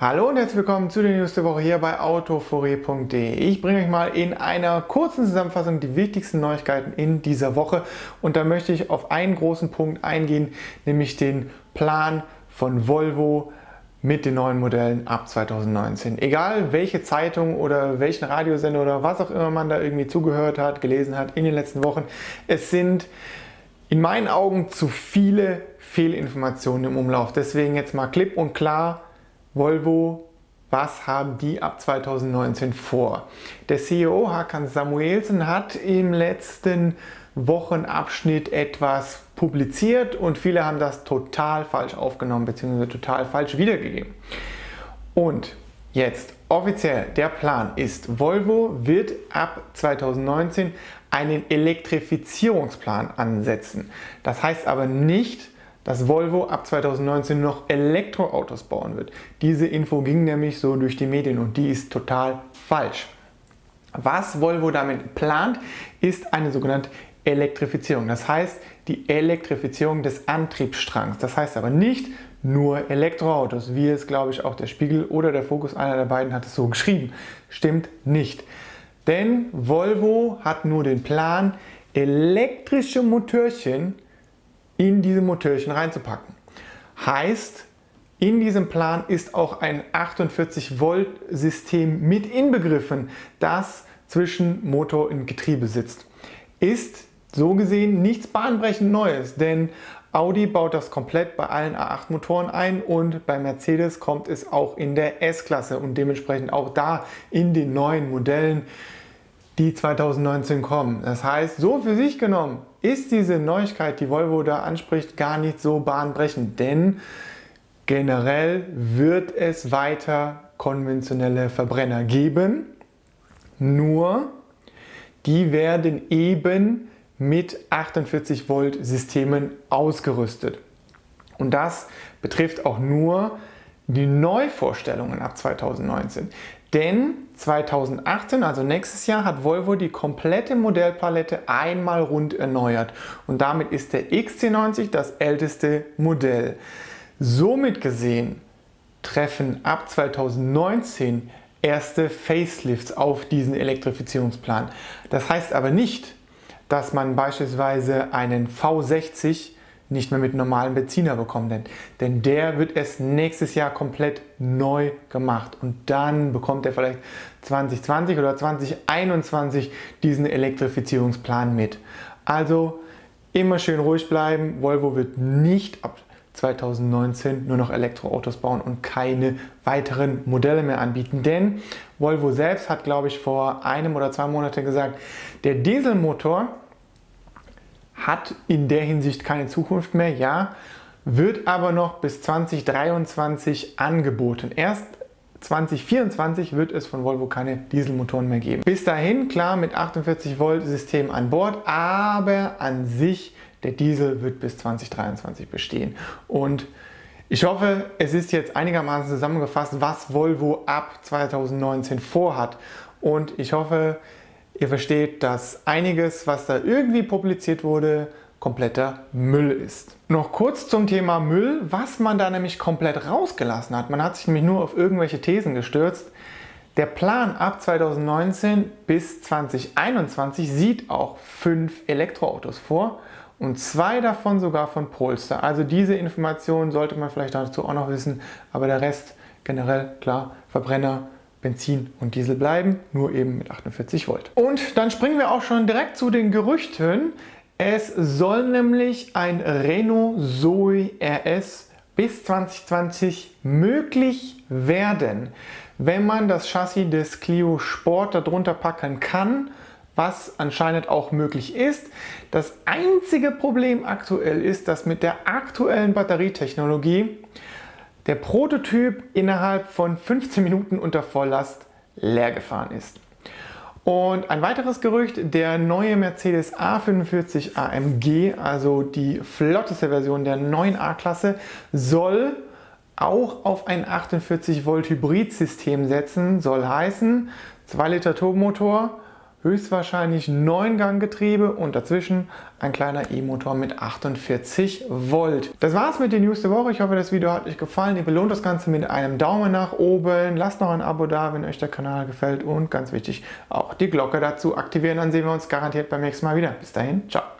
Hallo und herzlich willkommen zu den News der Woche hier bei autoforie.de. Ich bringe euch mal in einer kurzen Zusammenfassung die wichtigsten Neuigkeiten in dieser Woche und da möchte ich auf einen großen Punkt eingehen, nämlich den Plan von Volvo mit den neuen Modellen ab 2019. Egal welche Zeitung oder welchen Radiosender oder was auch immer man da irgendwie zugehört hat, gelesen hat in den letzten Wochen, es sind in meinen Augen zu viele Fehlinformationen im Umlauf. Deswegen jetzt mal klipp und klar Volvo, was haben die ab 2019 vor? Der CEO Hakan Samuelsen hat im letzten Wochenabschnitt etwas publiziert und viele haben das total falsch aufgenommen bzw. total falsch wiedergegeben. Und jetzt offiziell der Plan ist, Volvo wird ab 2019 einen Elektrifizierungsplan ansetzen. Das heißt aber nicht, dass Volvo ab 2019 noch Elektroautos bauen wird. Diese Info ging nämlich so durch die Medien und die ist total falsch. Was Volvo damit plant, ist eine sogenannte Elektrifizierung. Das heißt, die Elektrifizierung des Antriebsstrangs. Das heißt aber nicht nur Elektroautos, wie es glaube ich auch der Spiegel oder der Fokus einer der beiden hat es so geschrieben. Stimmt nicht. Denn Volvo hat nur den Plan, elektrische Motörchen in diese Motörchen reinzupacken. Heißt, in diesem Plan ist auch ein 48 Volt System mit inbegriffen, das zwischen Motor und Getriebe sitzt. Ist so gesehen nichts bahnbrechend Neues, denn Audi baut das komplett bei allen A8 Motoren ein und bei Mercedes kommt es auch in der S-Klasse und dementsprechend auch da in den neuen Modellen, die 2019 kommen. Das heißt, so für sich genommen ist diese Neuigkeit, die Volvo da anspricht, gar nicht so bahnbrechend, denn generell wird es weiter konventionelle Verbrenner geben, nur die werden eben mit 48 Volt Systemen ausgerüstet. Und das betrifft auch nur die Neuvorstellungen ab 2019. Denn 2018, also nächstes Jahr, hat Volvo die komplette Modellpalette einmal rund erneuert. Und damit ist der XC90 das älteste Modell. Somit gesehen treffen ab 2019 erste Facelifts auf diesen Elektrifizierungsplan. Das heißt aber nicht, dass man beispielsweise einen V60 nicht mehr mit normalen Benziner bekommen. Denn, denn der wird erst nächstes Jahr komplett neu gemacht. Und dann bekommt er vielleicht 2020 oder 2021 diesen Elektrifizierungsplan mit. Also immer schön ruhig bleiben. Volvo wird nicht ab 2019 nur noch Elektroautos bauen und keine weiteren Modelle mehr anbieten. Denn Volvo selbst hat, glaube ich, vor einem oder zwei Monaten gesagt, der Dieselmotor hat in der Hinsicht keine Zukunft mehr, ja, wird aber noch bis 2023 angeboten. Erst 2024 wird es von Volvo keine Dieselmotoren mehr geben. Bis dahin, klar, mit 48 Volt System an Bord, aber an sich der Diesel wird bis 2023 bestehen. Und ich hoffe, es ist jetzt einigermaßen zusammengefasst, was Volvo ab 2019 vorhat. Und ich hoffe, Ihr versteht, dass einiges, was da irgendwie publiziert wurde, kompletter Müll ist. Noch kurz zum Thema Müll, was man da nämlich komplett rausgelassen hat. Man hat sich nämlich nur auf irgendwelche Thesen gestürzt. Der Plan ab 2019 bis 2021 sieht auch fünf Elektroautos vor und zwei davon sogar von Polestar. Also diese Information sollte man vielleicht dazu auch noch wissen, aber der Rest generell klar, Verbrenner, Benzin und Diesel bleiben, nur eben mit 48 Volt. Und dann springen wir auch schon direkt zu den Gerüchten. Es soll nämlich ein Renault Zoe RS bis 2020 möglich werden, wenn man das Chassis des Clio Sport darunter packen kann, was anscheinend auch möglich ist. Das einzige Problem aktuell ist, dass mit der aktuellen Batterietechnologie der Prototyp innerhalb von 15 Minuten unter Volllast leer gefahren ist. Und ein weiteres Gerücht, der neue Mercedes A45 AMG, also die flotteste Version der neuen A-Klasse, soll auch auf ein 48 Volt Hybridsystem setzen, soll heißen 2 Liter Turbomotor, höchstwahrscheinlich 9-Gang-Getriebe und dazwischen ein kleiner E-Motor mit 48 Volt. Das war's mit den News der Woche. Ich hoffe, das Video hat euch gefallen. Ihr belohnt das Ganze mit einem Daumen nach oben. Lasst noch ein Abo da, wenn euch der Kanal gefällt und ganz wichtig, auch die Glocke dazu aktivieren. Dann sehen wir uns garantiert beim nächsten Mal wieder. Bis dahin, ciao.